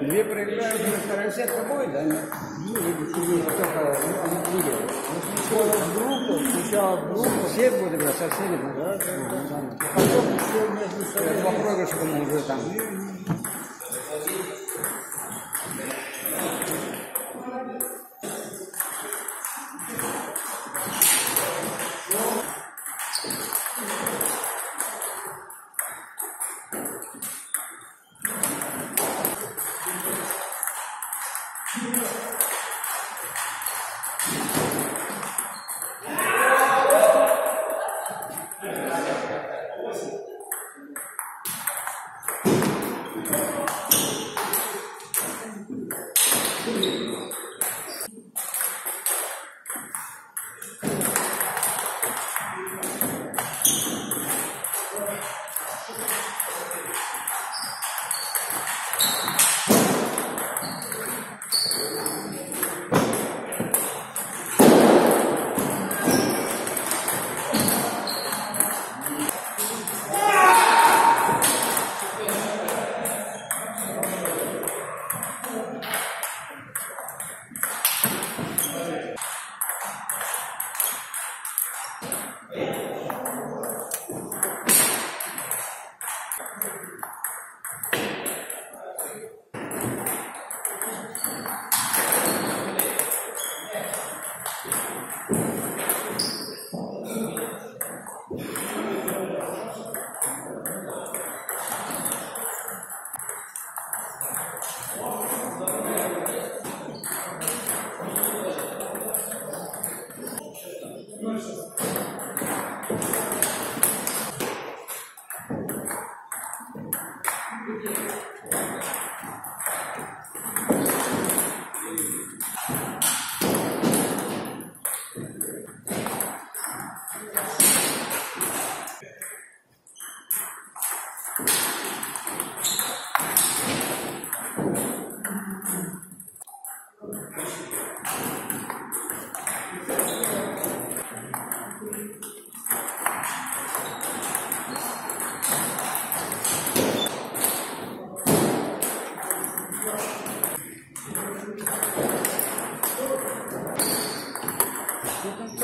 Две проиграют, на вторая сетка будет, да? Нет? Ну, только в группу, сначала группу. Все будут играть, со всеми. Да. Потом еще между собой. По проигрышу мы уже там.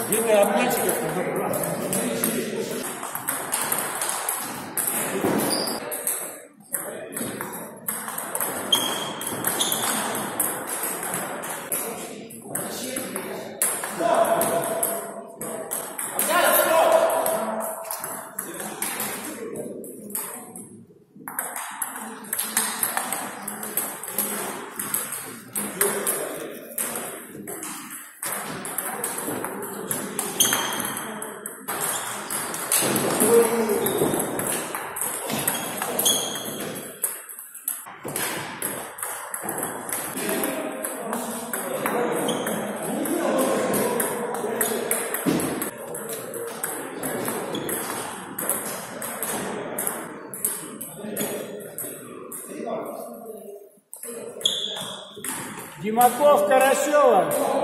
Делай обманщиков. Димаков, Карасева.